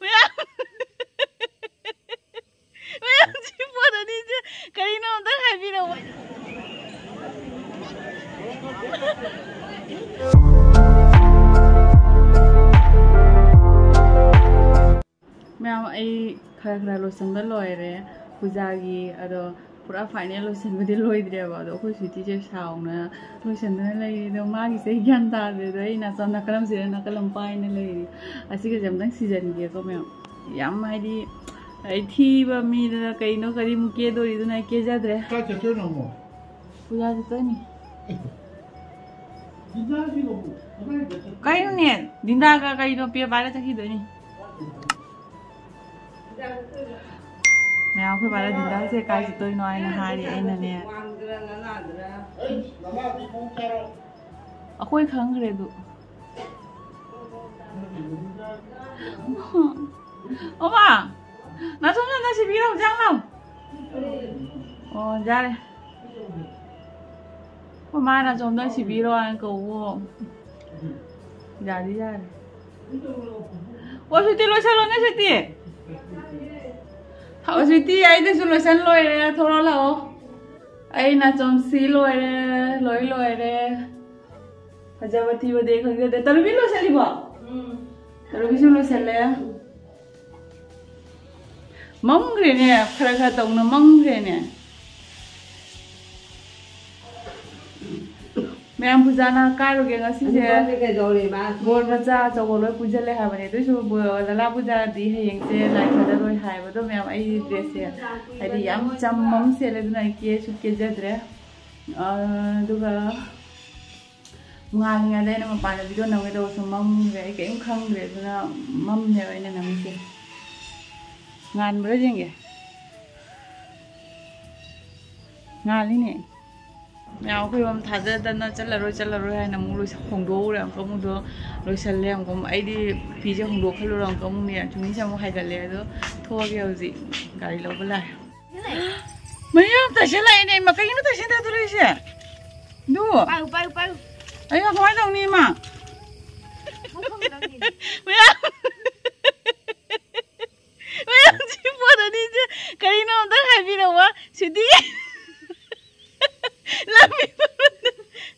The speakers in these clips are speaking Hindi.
ꯃꯌꯥꯝ ꯃꯌꯥꯝꯁꯤ ꯄꯣꯠ ꯑꯅꯤꯁꯦ ꯀꯔꯤꯅꯣ ꯑꯝꯇ ꯍꯥꯏꯕꯤꯔꯛꯑꯣ ꯃꯌꯥꯝ ꯑꯩ ꯈꯔ ꯈꯔ ꯂꯣꯏꯁꯤꯟꯕ ꯂꯣꯏꯔꯦ ꯄꯨꯖꯥꯒꯤ ꯑꯗꯣ ꯄꯨꯔꯥ ꯐꯥꯏꯅꯦꯜ ꯂꯣꯏꯁꯤꯟꯕꯗꯤ ꯂꯣꯏꯗ꯭ꯔꯦꯕ ꯑꯗꯣ ꯑꯩꯈꯣꯏ ꯁ꯭ꯋꯤꯇꯤꯁꯦ ꯁꯥꯎꯅ ꯂꯣꯏꯁꯤꯟꯗꯅ ꯂꯩꯔꯤ ꯑꯗꯣ ꯃꯥꯒꯤꯁꯦ ꯒ꯭ꯌꯥꯟ ꯇꯥꯗꯦ ꯑꯗꯣ ꯑꯩ ꯅꯥꯆꯝ ꯅꯥꯀꯜ ꯑꯃꯁꯤꯗ ꯅꯥꯀꯜ ꯑꯃ ꯄꯥꯏꯅ ꯂꯩꯔꯤ ꯑꯁꯤꯒꯁꯦ ꯑꯝꯇꯪ ꯁꯤꯖꯟꯒꯦꯀꯣ ꯃꯌꯥꯝ ꯌꯥꯝ ꯍꯥꯏꯗꯤ ꯑꯩ ꯊꯤꯕ ꯃꯤꯗꯨꯅ ꯀꯩꯅꯣ ꯀꯔꯤꯃꯨꯛ ꯀꯦꯗꯣꯔꯤꯗꯨꯅ ꯑꯩ ꯀꯦꯖꯗ꯭ꯔꯦ ꯀꯥꯏ ꯆꯠꯇꯣꯏꯅꯣ ꯑꯃꯨꯛ ꯄꯨꯖꯥ ꯆꯠꯇꯣꯏꯅꯤ ꯗꯤꯟꯗꯥꯁꯤꯕꯨ ꯀꯗꯥꯏꯗ ꯆꯠ ꯀꯩꯅꯣꯅꯦ ꯗꯤꯟꯗꯥꯒ ꯀꯩꯅꯣ ꯄꯦ ꯄꯥꯏꯔ ꯆꯠꯈꯤꯗꯣꯏꯅꯤ मैं आपको बारा जिंदा से काज तो ही नॉइन हारी ऐन ने अ कोई खंग रे दो ओ मां ना तो ना ना शिबी रहो जान लो ओ जा रे ओ मां ना जो ना शिबी रहो आन को वो जा दी जा रे वो शिती लो चलो ना Shiti hậu suy ti ấy thì xuống lối sân lối đấy, thôi đó là ấy là chồng xí lối đấy, lối lối đấy. Bây giờ bây giờ đây không được tao biết lối sân đi bỏ. Tao biết xuống lối sân đấy mong rồi nè khá khá tổng nó mong rồi nè. tu su lala puja di hayeng se lai khada loi hai ba do ma'am ai dress se ai di yam cham mom se le na ke su ke jadre aduga ꯉꯥꯜꯂꯤꯉꯩꯗ ꯑꯩꯅ ꯃꯄꯥꯟꯗ ꯚꯤꯗꯤꯑꯣ ꯅꯝꯒꯗꯧꯕꯁꯨ ꯃꯝꯈ꯭ꯔꯦ ꯑꯩ ꯀꯔꯤꯝ ꯈꯪꯗ꯭ꯔꯦ ꯑꯗꯨꯅ ꯃꯝꯅꯦꯕ ꯑꯩꯅ ꯅꯝꯃꯤꯁꯦ ꯉꯥꯟꯕ꯭ꯔꯥ ꯌꯦꯡꯒꯦ ꯉꯥꯜꯂꯤꯅꯦ ꯌꯥꯎ ꯐꯤꯕꯝ ꯊꯥꯖꯗꯅ ꯆꯠꯂꯔꯣꯏ ꯆꯠꯂꯔꯣꯏ ꯍꯥꯏꯅ ꯑꯃꯨꯛ ꯍꯣꯡꯗꯣꯛꯎꯔꯦ ꯑꯃꯨꯛꯀ ꯑꯃꯨꯛꯗꯣ ꯂꯣꯏꯁꯜꯂꯦ ꯑꯃꯨꯛꯀ ꯑꯃꯨꯛ ꯑꯩꯗꯤ ꯐꯤꯁꯦ ꯍꯣꯡꯗꯣꯛꯍꯜꯂꯨꯔꯦ ꯑꯃꯨꯛꯀ ꯑꯃꯨꯛꯅꯦ ꯆꯨꯃꯤꯁꯦ ꯑꯃꯨꯛ ꯍꯥꯏꯒꯠꯂꯦ ꯑꯗꯣ ꯊꯣꯛꯑꯒꯦ ꯍꯧꯖꯤꯛ ꯒꯥꯔꯤ ꯂꯧꯕ ꯂꯥꯛꯑꯦ ꯃꯌꯥꯝ ꯇꯥꯏꯁꯜꯂꯛꯑꯦꯅꯦ ꯏꯃꯥ ꯀꯩꯒꯤꯅꯣ ꯇꯥꯏꯁꯟꯊꯗꯣꯔꯤꯁꯦ ꯑꯗꯨ ꯑꯩ ꯀꯃꯥꯏꯅ ꯇꯧꯅꯤ ꯏꯃꯥ ꯃꯌꯥꯝ ꯃꯌꯥꯝ ꯁꯤ ꯄꯣꯠ ꯑꯅꯤꯁꯦ ꯀꯔꯤꯅꯣ ꯑꯝꯇ ꯍꯥꯏꯕꯤꯔꯛꯑꯣ ꯁꯤꯗꯤ ꯂꯝꯕꯤ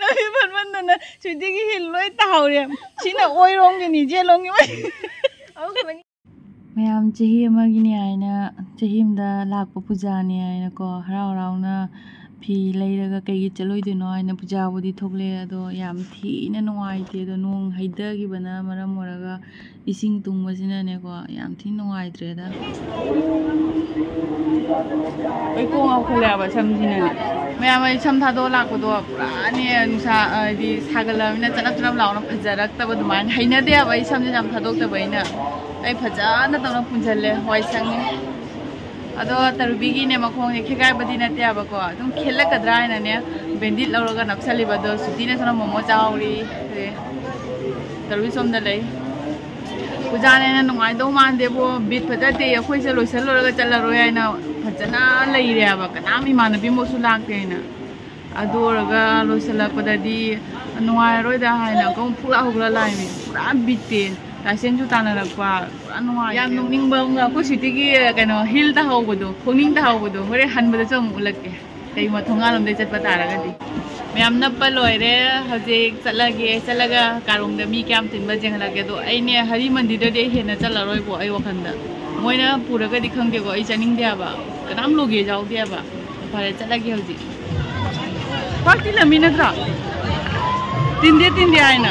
ꯂꯝꯕꯤ ꯐꯠꯃꯟꯗꯅ ꯁꯤꯗꯤꯒꯤ ꯍꯤꯜ ꯂꯣꯏ ꯇꯥꯍꯧꯔꯦ ꯁꯤꯅ ꯑꯣꯏꯔꯣꯝꯒꯤꯅꯤ ꯖꯦꯂꯣꯝꯒꯤ ꯃꯌꯥꯝ ꯆꯍꯤ ꯑꯃꯒꯤꯅꯤ ꯍꯥꯏꯅ ꯆꯍꯤ ꯑꯃꯗ ꯂꯥꯛꯄ ꯄꯨꯖꯥꯅꯤ ꯍꯥꯏꯅꯀꯣ ꯍꯔꯥꯎ ꯍꯔꯥꯎꯅ ꯐꯤ ꯂꯩꯔꯒ ꯀꯩꯒꯤ ꯆꯠꯂꯣꯏꯗꯣꯏꯅꯣ ꯍꯥꯏꯅ ꯄꯨꯖꯥꯕꯨꯗꯤ ꯊꯣꯛꯂꯛꯑꯦ ꯑꯗꯣ ꯌꯥꯝ ꯊꯤꯅ ꯅꯨꯡꯉꯥꯏꯇꯦ ꯑꯗꯣ ꯅꯣꯡ ꯍꯩꯊꯈꯤꯕꯅ ꯃꯔꯝ ꯑꯣꯏꯔꯒ ꯏꯁꯤꯡ ꯇꯨꯡꯕꯁꯤꯅꯅꯦꯀꯣ ꯌꯥꯝ ꯊꯤꯅ ꯅꯨꯡꯉꯥꯏꯇ꯭ꯔꯦꯗ ꯑꯩ ꯀꯣꯡ ꯉꯥꯎꯈꯠꯂꯛꯑꯕ ꯁꯝꯁꯤꯅꯅꯦ ꯃꯌꯥꯝ ꯑꯩ ꯁꯝ ꯊꯥꯗꯣꯛꯑ ꯂꯥꯛꯄꯗꯣ ꯄꯨꯔꯥꯅꯦ ꯅꯨꯡꯁꯥ ꯍꯥꯏꯗꯤ ꯁꯥꯒꯠꯂꯕꯅꯤꯅ ꯆꯅꯞ ꯆꯅꯞ ꯂꯥꯎꯅ ꯐꯖꯔꯛꯇꯕ ꯑꯗꯨꯃꯥꯏꯅ ꯍꯩꯅꯗꯦꯕ ꯑꯩ ꯁꯝꯁꯦ ꯌꯥꯝ ꯊꯥꯗꯣꯛꯇꯕ ꯑꯩꯅ ꯑꯩ ꯐꯖꯅ ꯇꯧꯅ ꯄꯨꯟꯁꯤꯜꯂꯦ ꯍꯋꯥꯏ ꯁꯪꯉꯦ अदो तरुबी ने मखों ने खेगाबदी नते आबको तुम खेल कदरा है नने बेंडित ने सोना मोमो चावरी तरुबी सोम दले पूजा ने फजते अखोई से लोइसल लौरगा चल रोय ना फजना लई रे आबक नाम इमान भी मोसु लागते ना अदो है ना को पूरा पूरा बीते ꯂꯥꯏꯁꯦꯟꯁꯁꯨ ꯇꯥꯟꯅꯔꯛꯄ ꯄꯨꯔꯥ ꯅꯨꯡꯉꯥꯏ ꯌꯥꯝ ꯅꯣꯛꯅꯤꯡꯕ ꯑꯃꯒ ꯑꯩꯈꯣꯏ ꯁꯤꯇꯤꯒꯤ ꯀꯩꯅꯣ ꯍꯤꯜ ꯇꯥꯍꯧꯕꯗꯣ ꯈꯣꯡꯅꯤꯡ ꯇꯥꯍꯧꯕꯗꯣ ꯍꯣꯔꯦꯟ ꯍꯟꯕꯗꯁꯨ ꯑꯃꯨꯛ ꯎꯠꯂꯛꯀꯦ ꯀꯩꯒꯨꯝꯕ ꯊꯣꯡꯒꯥꯜꯂꯣꯝꯗꯩ ꯆꯠꯄ ꯇꯥꯔꯒꯗꯤ ꯃꯌꯥꯝ ꯅꯞꯄ ꯂꯣꯏꯔꯦ ꯍꯧꯖꯤꯛ ꯆꯠꯂꯒꯦ ꯆꯠꯂꯒ ꯀꯥꯔꯣꯡꯗ ꯃꯤ ꯀꯌꯥꯝ ꯇꯤꯟꯕ ꯌꯦꯡꯍꯜꯂꯛꯀꯦ ꯑꯗꯣ ꯑꯩꯅꯦ ꯍꯔꯤ ꯃꯟꯗꯤꯔꯗꯗꯤ ꯑꯩ ꯍꯦꯟꯅ ꯆꯠꯂꯔꯣꯏꯕꯣ ꯑꯩ ꯋꯥꯈꯜꯗ ꯃꯣꯏꯅ ꯄꯨꯔꯒꯗꯤ ꯈꯪꯗꯦꯀꯣ ꯑꯩ ꯆꯠꯅꯤꯡꯗꯦ ꯍꯥꯏꯕ ꯀꯅꯥꯝ ꯂꯣꯒꯦ ꯌꯥꯎꯗꯦ ꯍꯥꯏꯕ ꯐꯔꯦ ꯆꯠꯂꯒꯦ ꯍꯧꯖꯤꯛ ꯄꯥꯛ ꯇꯤꯜꯂꯝꯃꯤ ꯅꯠꯇ꯭ꯔꯣ ꯇꯤꯟꯗꯦ ꯇꯤꯟꯗꯦ ꯍꯥꯏꯅ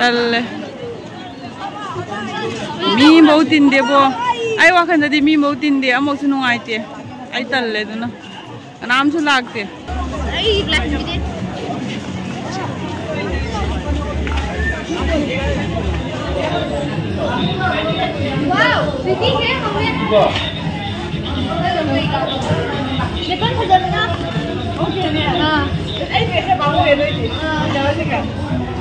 tal mi mo tin de bo ai wa khan da mi mo tin de amo su nung ai te ai tal le duna nam su lag te ai lag de wow pretty hair không biết đây là người cái con thật đó ok nè à ai về sẽ bảo vệ đây chị à đó thế cả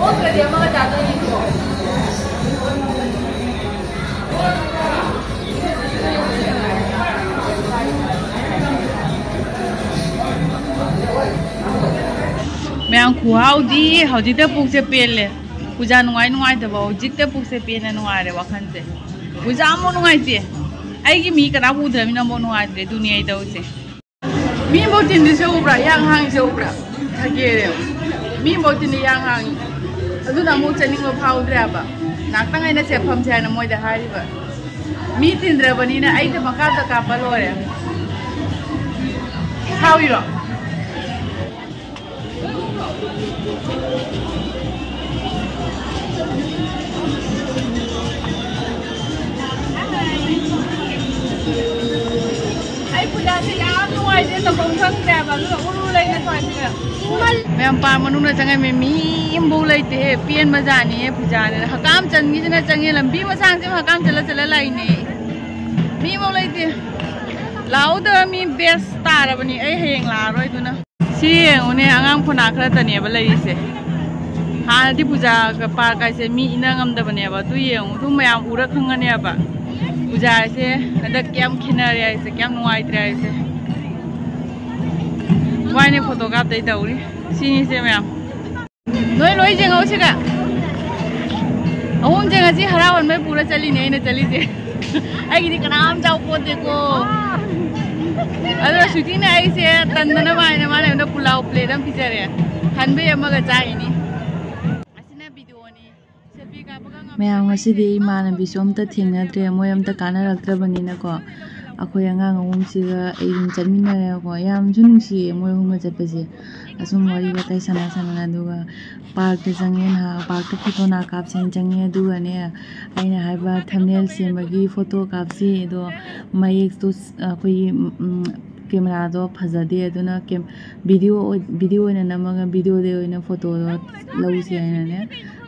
Oltre abbiamo dato ogni cosa. मैं खुहाउदी हजिता पुक्से पेले पूजा नुआई नुआई तब हजिता पुक्से पेने नुआरे वखन से। पूजा मो नुआईते आई मी करा उद्रमी नमो नुआते दुनिया तौसे मी बोटिन से उब्रा यांग हांग से उब्रा मी बोटिन यांग ꯑꯗꯨꯅ ꯑꯃꯨꯛ ꯆꯠꯅꯤꯡꯕ ꯐꯥꯎꯗ꯭ꯔꯦꯕ ꯉꯥꯛꯇꯪ ꯑꯩꯅ ꯆꯦꯐꯝꯁꯦ ꯍꯥꯏꯅ ꯃꯣꯏꯗ ꯍꯥꯏꯔꯤꯕ ꯃꯤ ꯇꯤꯟꯗ꯭ꯔꯕꯅꯤꯅ ꯑꯩꯗ ꯃꯈꯥꯗ ꯀꯥꯞꯄ ꯂꯣꯏꯔꯦ ꯍꯥꯎꯏꯔꯣ ꯑꯩ ꯄꯨꯖꯥꯁꯦ ꯌꯥꯝ ꯅꯨꯡꯉꯥꯏꯇꯦ ꯇꯧꯐꯝ ꯈꯪꯗ꯭ꯔꯦꯕ ꯑꯗꯨꯒ मैं ना चंगे में मीम बो लेते हे पियन मज़ा नी है पूजा ने हकाम चंगी जना चंगे लंबी मचान से हकाम चला चला लाई चल लाइने बो लेते लाउद मी बेस्ट स्टार बनी ए हेंग ला हयें दुना सी येंगुने आंगां फोना खरतनेब लैसे हादी पूजा पार्क से मी इनांगम द बने इनांगमदबनेब तु उ तु मयाम उरा खंगने खंगनेब पूजा से ऐसे केम खिनारे खिनरे केम क्याम नुआइत्रे ऐसे ꯐꯣꯇꯣ ꯀꯥꯞꯇꯩ ꯇꯧꯔꯤ ꯁꯤꯅꯤꯁꯦ ꯃꯌꯥꯝ ꯅꯣꯏ ꯂꯣꯏ ꯌꯦꯡꯉꯧ ꯁꯤꯒ ꯑꯍꯨꯝꯁꯦ ꯉꯁꯤ ꯍꯔꯥꯎꯍꯟꯕꯩ ꯄꯨꯔ ꯆꯠꯂꯤꯅꯦ ꯑꯩꯅ ꯆꯠꯂꯤꯁꯦ ꯑꯩꯒꯤꯗꯤ ꯀꯅꯥꯝ ꯆꯥꯎꯄꯣꯠꯇꯦꯀꯣ ꯑꯗꯣ ꯁꯨꯇꯤꯅ ꯑꯩꯁꯦ ꯇꯟꯗꯅꯕ ꯍꯥꯏꯅ ꯃꯥꯅ ꯑꯩꯉꯣꯟꯗ ꯄꯨꯂꯥꯎ ꯄ꯭ꯂꯦꯠ ꯑꯃ ꯄꯤꯖꯔꯦ ꯍꯟꯕꯩ ꯑꯃꯒ ꯆꯥꯏꯅꯤ ꯑꯁꯤꯅ ꯚꯤꯗꯤꯑꯣꯅꯤ ꯁꯦꯜꯐꯤ ꯀꯥꯞꯄꯒ ꯉꯝꯗꯕ ꯃꯌꯥꯝ ꯉꯁꯤꯗꯤ ꯏꯃꯥꯟꯅꯕꯤꯁꯨ ꯑꯝꯇ ꯊꯦꯡꯅꯗ꯭ꯔꯦ ꯃꯣꯏ ꯑꯝꯇ ꯀꯥꯟꯅꯔꯛꯇ꯭ꯔꯕꯅꯤꯅꯀꯣ ꯑꯩꯈꯣꯏ ꯑꯉꯥꯡ ꯑꯍꯨꯝꯁꯤꯒ ꯑꯩ ꯑꯗꯨꯝ ꯆꯠꯃꯤꯟꯅꯔꯦꯀꯣ ꯌꯥꯝꯁꯨ ꯅꯨꯡꯁꯤꯌꯦ ꯃꯣꯏ ꯑꯍꯨꯝꯒ ꯆꯠꯄꯁꯦ ꯑꯁꯨꯝ ꯋꯥꯔꯤ ꯋꯥꯇꯥꯏ ꯁꯥꯟꯅ ꯁꯥꯟꯅꯅ ꯑꯗꯨꯒ ꯄꯥꯔꯛꯇ ꯆꯪꯉꯦ ꯅꯍꯥꯛ ꯄꯥꯔꯛꯇ ꯐꯣꯇꯣ ꯅꯥ ꯀꯥꯞꯁꯦꯅ ꯆꯪꯉꯦ ꯑꯗꯨꯒꯅꯦ ꯑꯩꯅ ꯍꯥꯏꯕ ꯊꯝꯅꯦꯜ ꯁꯦꯝꯕꯒꯤ ꯐꯣꯇꯣ ꯀꯥꯞꯁꯤ ꯑꯗꯣ ꯃꯌꯦꯛꯇꯣ ꯑꯩꯈꯣꯏꯒꯤ ꯀꯦꯃꯦꯔꯥꯗꯣ ꯐꯖꯗꯦ ꯑꯗꯨꯅ ꯚꯤꯗꯤꯑꯣ ꯚꯤꯗꯤꯑꯣ ꯑꯣꯏꯅ ꯅꯝꯃꯒ ꯚꯤꯗꯤꯑꯣꯗ ꯑꯣꯏꯅ ꯐꯣꯇꯣꯗꯣ ꯂꯧꯁꯤ ꯍꯥꯏꯅꯅꯦ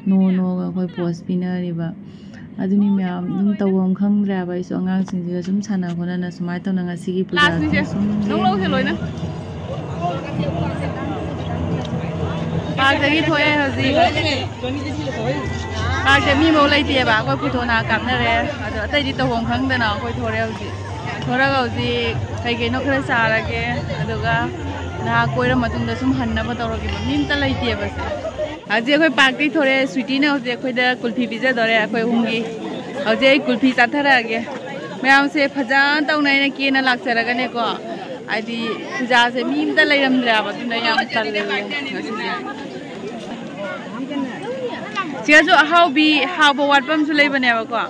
ꯅꯣ ꯅꯣꯒ ꯑꯩꯈꯣꯏ ꯄꯣꯁ ꯄꯤꯅꯔꯤꯕ ꯑꯗꯨꯅꯤ ꯃꯌꯥꯝ ꯑꯗꯨꯝ ꯇꯧꯐꯝ ꯈꯪꯗ꯭ꯔꯦꯕ ꯑꯩꯁꯨ ꯑꯉꯥꯡꯁꯤꯡꯁꯤꯒ ꯁꯨꯝ ꯁꯥꯟꯅ ꯈꯣꯠꯅꯅ ꯁꯨꯃꯥꯏꯅ ꯇꯧꯅ ꯉꯁꯤꯒꯤ ꯂꯥꯁꯅꯤꯁꯦ ꯄꯨꯖꯥꯁꯦ ꯁꯨꯝ ꯅꯪ ꯂꯧꯁꯦ ꯂꯣꯏꯅ ꯄꯥꯔꯛꯇꯒꯤ ꯊꯣꯛꯑꯦ ꯍꯧꯖꯤꯛ ꯄꯥꯔꯛꯇ ꯃꯤꯐꯥꯎ ꯂꯩꯇꯦꯕ ꯑꯩꯈꯣꯏ ꯐꯣꯇꯣ ꯅꯥ ꯀꯥꯞꯅꯔꯦ ꯑꯗꯣ ꯑꯇꯩꯗꯤ ꯇꯧꯐꯝ ꯈꯪꯗꯅ ꯑꯩꯈꯣꯏ ꯊꯣꯔꯦ ꯍꯧꯖꯤꯛ ꯊꯣꯔꯒ ꯍꯧꯖꯤꯛ ꯀꯩ ꯀꯩꯅꯣꯈꯔ ꯆꯥꯔꯒꯦ ꯑꯗꯨꯒ ꯅꯍꯥꯛ ꯀꯣꯏꯔ ꯃꯇꯨꯡꯗ ꯁꯨꯝ ꯍꯟꯅꯕ ꯇꯧꯔꯒꯦꯕ ꯃꯤ ꯑꯝꯇ हजे अखोई पार्टी थोड़े स्वीटी ने हजे अखोई दा कुल्फी पिजे दरे अखोई हुंगी। हजे कुल्फी चाथर आ गया। मैं आम से फजान तो उन्हें ना किए ना लाख से लगने को। आदि फजान से मीम दा लेरम रे अब तो नहीं हम चल ले चिया जो हाउ बी हाउ बो वाट पम सुले बने को।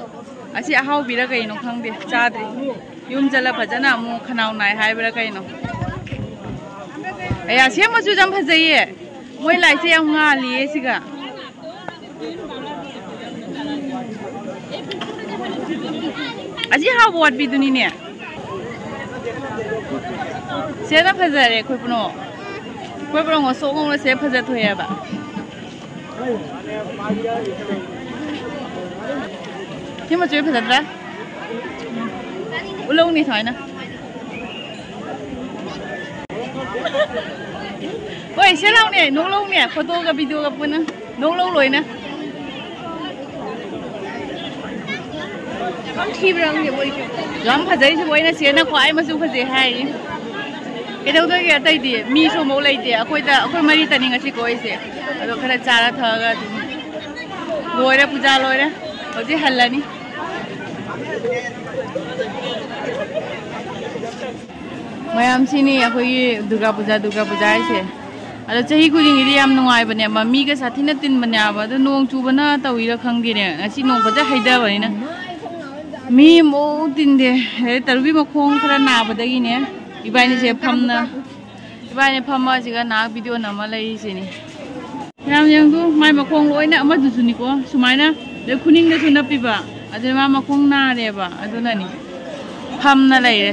अच्छी हाउ बिरा कइनो खंगबे चादरी यूम जला फजना मु खनाउ नाय हाय बिरा कइनो ए आसे मजु जम है। mới lại xe ông nga lý ấy cả à chị hao bột bị tụi này, xe đã phải giải quay phần hộ quay phần hộ số không là xe phải giải thôi à bạn nhưng mà chú phải giải ra lâu nè thôi nè này xe lâu nè nấu lâu nè photo gặp video gặp nữa nấu lâu rồi nè con chim răng gì vậy lắm phải giấy chứ vậy nó xé nó quái mà xuống phải giấy hay cái đâu tôi cái tay đi mi số mẫu lấy đi khôi ta khôi mấy tay nhìn cái gì coi gì rồi cái này chả là thờ cái rồi đấy puja rồi đấy ở dưới hẳn là ní mayam sini aku ini duga puja duga puja sih अद चाह खुदी नाइबने मीग साथी तीनबने नों चूबना तौर खेने नों फज हैदबने मी मो तीनदे तरुबी मखों खर नाबदगीने इबाइने फमना इबाइने फमग ना वीडियो नाम लेने माइ मखों लोनाको सूमायन खुनी नपीब अ मखों नारेब फमना लेरे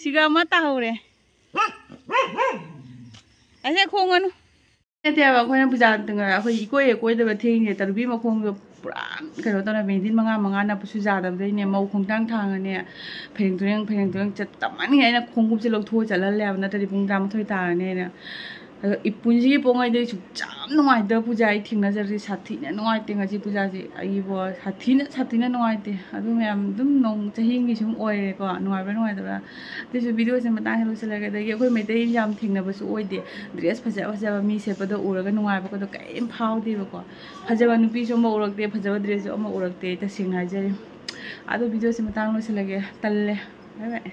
စီကမတာဟုတ်တယ်အဲ့ခုံငန်းတဲ့ဘာခွန်းပူဇာတင်ရခွေကိုရကိုတဲ့ဘထင်းနေတလူပြီးမခုံလို့ပရာကတော့တော့ဘင်းဒီမငါမငါနာပူဇာတဲ့ဘင်းနေမခုံတန်းထางเนี่ยဖရင်တွင်းဖရင်တွင်းချက်တမန်နေအဲ့ခုံကူစလို့ထိုးကြလဲလဲနာတဒီပုံကမထွေးတာနေเนี่ย ꯑꯗꯣ ꯄꯨꯟꯁꯤꯒꯤ ꯄꯣꯉꯩꯗꯩ ꯁꯨꯛꯌꯥꯝ ꯅꯨꯡꯉꯥꯏꯇꯕ ꯄꯨꯖꯥ ꯑꯩ ꯊꯦꯡꯅꯖꯔꯤ ꯁꯥꯊꯤꯅ ꯅꯨꯡꯉꯥꯏꯇꯦ ꯉꯁꯤ ꯄꯨꯖꯥꯁꯦ ꯑꯩꯕꯨ ꯁꯥꯊꯤꯅ ꯁꯥꯊꯤꯅ ꯅꯨꯡꯉꯥꯏꯇꯦ ꯑꯗꯨ ꯃꯌꯥꯝ ꯑꯗꯨꯝ ꯅꯣꯡ ꯆꯍꯤꯒꯤ ꯁꯨꯝ ꯑꯣꯏꯔꯦꯀꯣ ꯅꯨꯡꯉꯥꯏꯕ꯭ꯔꯥ ꯅꯨꯡꯉꯥꯏꯇꯕ꯭ꯔꯥ ꯑꯗꯨꯁꯨ ꯚꯤꯗꯤꯑꯣꯁꯦ ꯃꯇꯥꯡ ꯂꯣꯏꯁꯤꯜꯂꯒ ꯑꯗꯒꯤ ꯑꯩꯈꯣꯏ ꯃꯩꯇꯩ ꯌꯥꯝ ꯊꯦꯡꯅꯕꯁꯨ ꯑꯣꯏꯗꯦ ꯗ꯭ꯔꯦꯁ ꯐꯖ ꯐꯖꯕ ꯃꯤ ꯁꯦꯠꯄꯗꯣ ꯎꯔꯒ ꯅꯨꯡꯉꯥꯏꯕꯒꯗꯣ ꯀꯔꯤꯝ ꯐꯥꯎꯗꯦꯕꯀꯣ ꯐꯖꯕ ꯅꯨꯄꯤꯁꯨ ꯑꯃ ꯎꯔꯛꯇꯦ ꯐꯖꯕ ꯗ꯭ꯔꯦꯁꯁꯨ ꯑꯃ ꯎꯔꯛꯇꯦ ꯇꯁꯦꯡꯅ ꯍꯥꯏꯖꯔꯤ ꯑꯗꯣ ꯚꯤꯗꯤꯑꯣꯁꯦ ꯃꯇꯥꯡ ꯂꯣꯏꯁꯤꯜꯂꯒꯦ ꯇꯜꯂꯦ ꯕꯥꯏ ꯕꯥꯏ